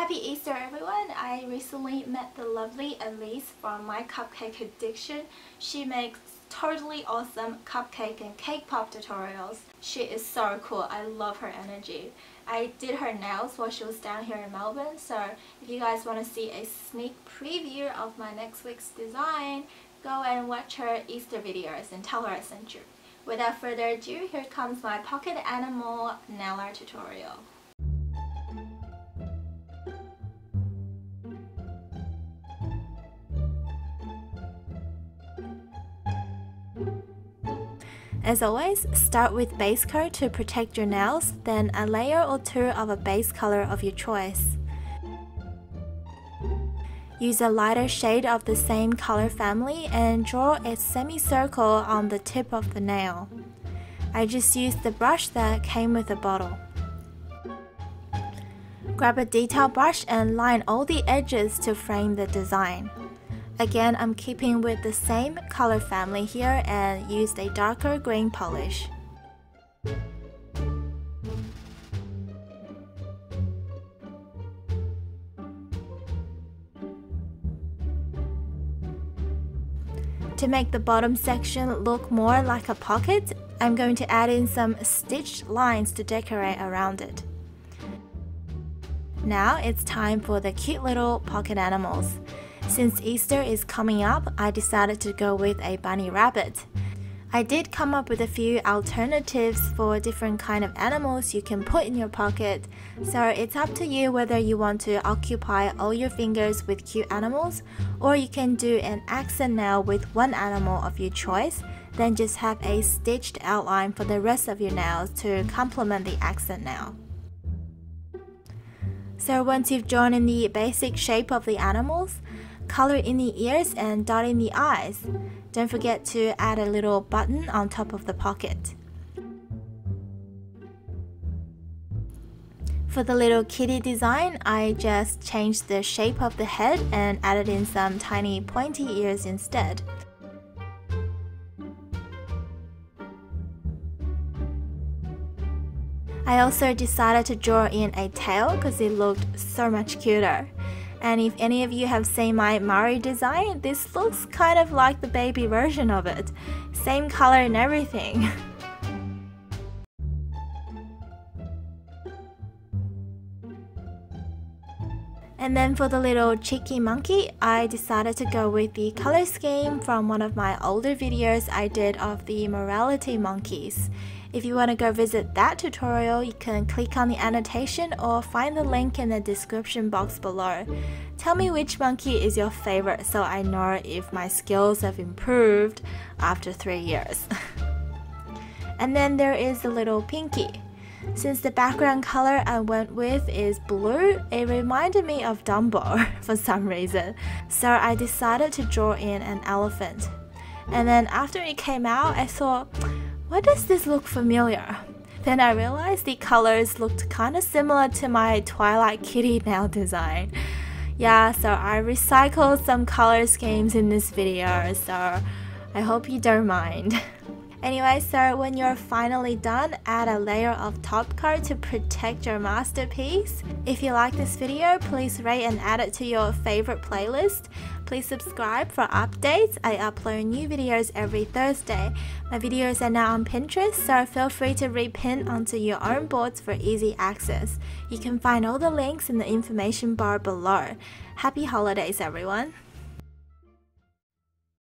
Happy Easter everyone! I recently met the lovely Elise from My Cupcake Addiction. She makes totally awesome cupcake and cake pop tutorials. She is so cool. I love her energy. I did her nails while she was down here in Melbourne so if you guys want to see a sneak preview of my next week's design go and watch her Easter videos and tell her I sent you. Without further ado, here comes my pocket animal nail art tutorial. As always, start with base coat to protect your nails, then a layer or two of a base color of your choice. Use a lighter shade of the same color family and draw a semicircle on the tip of the nail. I just used the brush that came with the bottle. Grab a detail brush and line all the edges to frame the design. Again, I'm keeping with the same color family here and used a darker green polish. To make the bottom section look more like a pocket, I'm going to add in some stitched lines to decorate around it. Now it's time for the cute little pocket animals. Since Easter is coming up, I decided to go with a bunny rabbit. I did come up with a few alternatives for different kind of animals you can put in your pocket, so it's up to you whether you want to occupy all your fingers with cute animals or you can do an accent nail with one animal of your choice, then just have a stitched outline for the rest of your nails to complement the accent nail. So once you've drawn in the basic shape of the animals, color in the ears and dot in the eyes. Don't forget to add a little button on top of the pocket. For the little kitty design, I just changed the shape of the head and added in some tiny pointy ears instead. I also decided to draw in a tail because it looked so much cuter. And if any of you have seen my Marie design, this looks kind of like the baby version of it. Same color and everything. And then for the little cheeky monkey, I decided to go with the color scheme from one of my older videos I did of the morality monkeys. If you want to go visit that tutorial, you can click on the annotation or find the link in the description box below. Tell me which monkey is your favorite so I know if my skills have improved after 3 years. and then there is the little pinky. Since the background color I went with is blue, it reminded me of Dumbo for some reason, so I decided to draw in an elephant. And then after it came out, I thought, why does this look familiar? Then I realized the colors looked kinda similar to my Twilight Kitty nail design. Yeah, so I recycled some color schemes in this video, so I hope you don't mind. Anyway, so when you're finally done, add a layer of top coat to protect your masterpiece. If you like this video, please rate and add it to your favorite playlist. Please subscribe for updates. I upload new videos every Thursday. My videos are now on Pinterest, so feel free to repin onto your own boards for easy access. You can find all the links in the information bar below. Happy holidays, everyone!